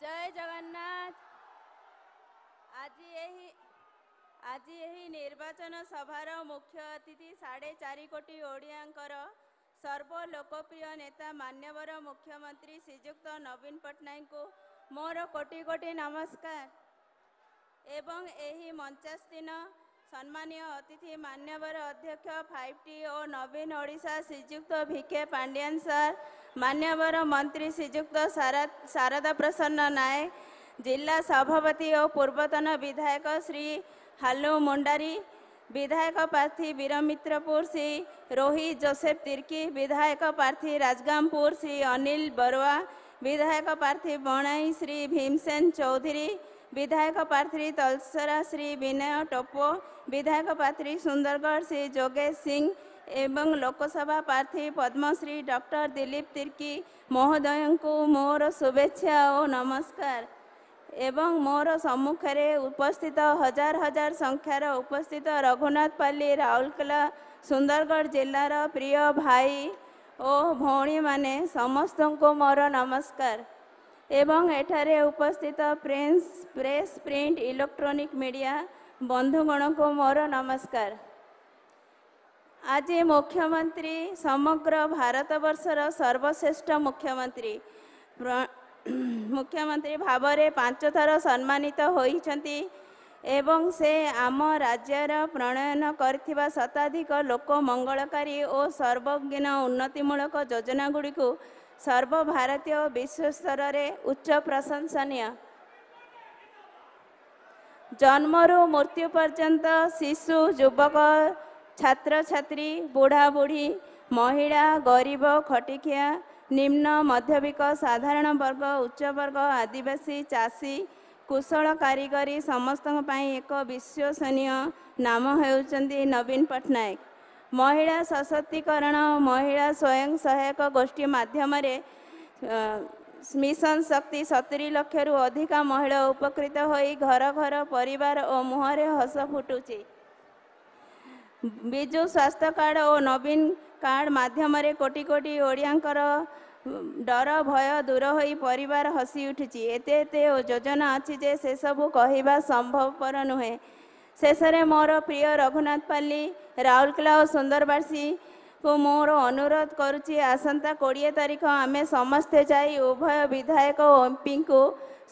ଜୟ ଜଗନ୍ନାଥ ଆଜି ଏହି ଆଜି ଏହି ନିର୍ବାଚନ ସଭାର ମୁଖ୍ୟ ଅତିଥି ସାଢ଼େ ଚାରି କୋଟି ଓଡ଼ିଆଙ୍କର ସର୍ବ ଲୋକପ୍ରିୟ ନେତା ମାନ୍ୟବର ମୁଖ୍ୟମନ୍ତ୍ରୀ ଶ୍ରୀଯୁକ୍ତ ନବୀନ ପଟ୍ଟନାୟକଙ୍କୁ ମୋର କୋଟି କୋଟି ନମସ୍କାର। ଏବଂ ଏହି সম্মানীয় अतिथि মান্যবর অধ্যক্ষ फाइव टी ও नवीन ओडा श्रीजुक्त भिके पांडियान सर, मान्यवर मंत्री श्रीजुक्त शारदा प्रसन्न नायक जिला सभापति और पूर्वतन विधायक श्री हालू मुंडारी, विधायक प्रार्थी वीरमित्रपुर श्री रोहित जोसेफ तिर्की, विधायक प्रार्थी राजगामपुर श्री अनिल बरुआ, विधायक प्रार्थी बणई श्री भीमसेन चौधरी ଭୀମସେନ ଚୌଧୁରୀ ବିଧାୟକ ପ୍ରାର୍ଥୀ ତଲସରା ଶ୍ରୀ ବିନୟ ଟୋପୋ ବିଧାୟକ ପ୍ରାର୍ଥୀ ସୁନ୍ଦରଗଡ଼ ଶ୍ରୀ ଯୋଗେଶ ସିଂ ଏବଂ ଲୋକସଭା ପ୍ରାର୍ଥୀ ପଦ୍ମଶ୍ରୀ ଡକ୍ଟର ଦିଲ୍ଲୀପ ତିର୍କି ମହୋଦୟଙ୍କୁ ମୋର ଶୁଭେଚ୍ଛା ଓ ନମସ୍କାର। ଏବଂ ମୋର ସମ୍ମୁଖରେ ଉପସ୍ଥିତ ହଜାର ହଜାର ସଂଖ୍ୟାର ଉପସ୍ଥିତ ରଘୁନାଥପଲ୍ଲୀ ରାଉରକେଲା ସୁନ୍ଦରଗଡ଼ ଜିଲ୍ଲାର ପ୍ରିୟ ଭାଇ ଓ ଭଉଣୀମାନେ ସମସ୍ତଙ୍କୁ ମୋର ନମସ୍କାର। ଏବଂ ଏଠାରେ ଉପସ୍ଥିତ ପ୍ରେନ୍ସ ପ୍ରେସ୍ ପ୍ରିଣ୍ଟ ଇଲେକ୍ଟ୍ରୋନିକ୍ ମିଡ଼ିଆ ବନ୍ଧୁଗଣଙ୍କୁ ମୋର ନମସ୍କାର। ଆଜି ମୁଖ୍ୟମନ୍ତ୍ରୀ ସମଗ୍ର ଭାରତବର୍ଷର ସର୍ବଶ୍ରେଷ୍ଠ ମୁଖ୍ୟମନ୍ତ୍ରୀ ମୁଖ୍ୟମନ୍ତ୍ରୀ ଭାବରେ ପାଞ୍ଚ ଥର ସମ୍ମାନିତ ହୋଇଛନ୍ତି ଏବଂ ସେ ଆମ ରାଜ୍ୟର ପ୍ରଣୟନ କରିଥିବା ଶତାଧିକ ଲୋକ ମଙ୍ଗଳକାରୀ ଓ ସର୍ବଜ୍ଞ ଉନ୍ନତିମୂଳକ ଯୋଜନାଗୁଡ଼ିକୁ ସର୍ବଭାରତୀୟ ବିଶ୍ୱସ୍ତରରେ ଉଚ୍ଚ ପ୍ରଶଂସନୀୟ। ଜନ୍ମରୁ ମୃତ୍ୟୁ ପର୍ଯ୍ୟନ୍ତ ଶିଶୁ ଯୁବକ ଛାତ୍ରଛାତ୍ରୀ ବୁଢ଼ାବୁଢ଼ୀ ମହିଳା ଗରିବ ଖଟିଖିଆ ନିମ୍ନ ମଧ୍ୟବିକ ସାଧାରଣ ବର୍ଗ ଉଚ୍ଚବର୍ଗ ଆଦିବାସୀ ଚାଷୀ କୁଶଳ କାରିଗରୀ ସମସ୍ତଙ୍କ ପାଇଁ ଏକ ବିଶ୍ୱସନୀୟ ନାମ ହେଉଛନ୍ତି ନବୀନ ପଟ୍ଟନାୟକ। ମହିଳା ସଶକ୍ତିକରଣ ମହିଳା ସ୍ୱୟଂ ସହାୟକ ଗୋଷ୍ଠୀ ମାଧ୍ୟମରେ ମିଶନ ଶକ୍ତି ସତୁରି ଲକ୍ଷରୁ ଅଧିକା ମହିଳା ଉପକୃତ ହୋଇ ଘର ଘର ପରିବାର ଓ ମୁହଁରେ ହସ ଫୁଟୁଛି। ବିଜୁ ସ୍ୱାସ୍ଥ୍ୟ କାର୍ଡ଼ ଓ ନବୀନ କାର୍ଡ଼ ମାଧ୍ୟମରେ କୋଟି କୋଟି ଓଡ଼ିଆଙ୍କର ଡର ଭୟ ଦୂର ହୋଇ ପରିବାର ହସି ଉଠିଛି। ଏତେ ଏତେ ଯୋଜନା ଅଛି ଯେ ସେସବୁ କହିବା ସମ୍ଭବପର ନୁହେଁ। ଶେଷରେ ମୋର ପ୍ରିୟ ରଘୁନାଥପଲ୍ଲୀ ରାଉରକେଲା ଓ ସୁନ୍ଦରବାସୀକୁ ମୋର ଅନୁରୋଧ କରୁଛି ଆସନ୍ତା କୋଡ଼ିଏ ତାରିଖ ଆମେ ସମସ୍ତେ ଯାଇ ଉଭୟ ବିଧାୟକ ଓ ଏମ୍ପିଙ୍କୁ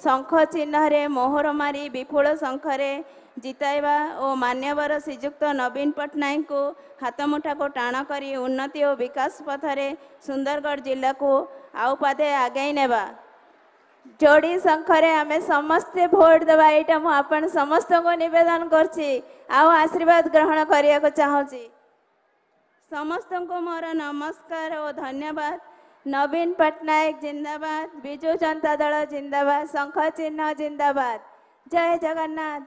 ଶଙ୍ଖ ଚିହ୍ନରେ ମୋହର ମାରି ବିପୁଳ ଶଙ୍ଖରେ ଜିତାଇବା ଓ ମାନ୍ୟବର ଶ୍ରୀଯୁକ୍ତ ନବୀନ ପଟ୍ଟନାୟକଙ୍କୁ ହାତମୁଠାକୁ ଟାଣ କରି ଉନ୍ନତି ଓ ବିକାଶ ପଥରେ ସୁନ୍ଦରଗଡ଼ ଜିଲ୍ଲାକୁ ଆଉ ପାଦେ ଆଗେଇ ନେବା। ଯୋଡ଼ି ଶଙ୍ଖରେ ଆମେ ସମସ୍ତେ ଭୋଟ ଦେବା ଏଇଟା ମୁଁ ଆପଣ ସମସ୍ତଙ୍କୁ ନିବେଦନ କରୁଛି। ଆଉ ଆଶୀର୍ବାଦ ଗ୍ରହଣ କରିବାକୁ ଚାହୁଁଛି। ସମସ୍ତଙ୍କୁ ମୋର ନମସ୍କାର ଓ ଧନ୍ୟବାଦ। ନବୀନ ପଟ୍ଟନାୟକ ଜିନ୍ଦାବାଦ ବିଜୁ ଜନତା ଦଳ ଜିନ୍ଦାବାଦ ଶଙ୍ଖ ଚିହ୍ନ ଜିନ୍ଦାବାଦ। ଜୟ ଜଗନ୍ନାଥ।